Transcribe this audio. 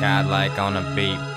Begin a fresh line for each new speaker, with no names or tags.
Godlike on a beat.